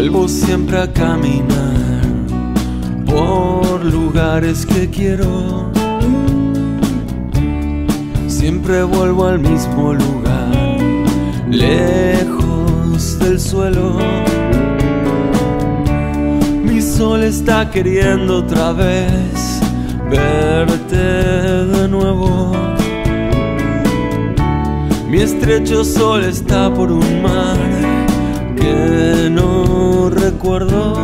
Vuelvo siempre a caminar por lugares que quiero. Siempre vuelvo al mismo lugar, lejos del suelo. Mi sol está queriendo otra vez verte de nuevo. Mi estrecho sol está por un mar que no recuerdo.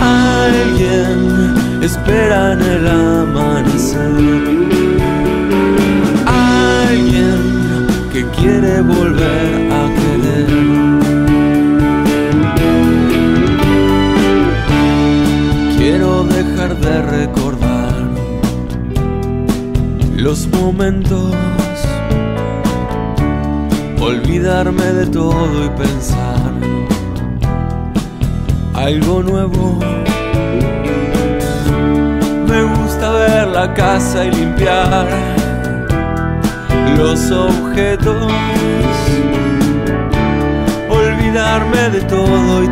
Alguien espera en el amanecer. Alguien que quiere volver a querer. Quiero dejar de recordar los momentos, olvidarme de todo y pensar algo nuevo. Me gusta ver la casa y limpiar los objetos, olvidarme de todo y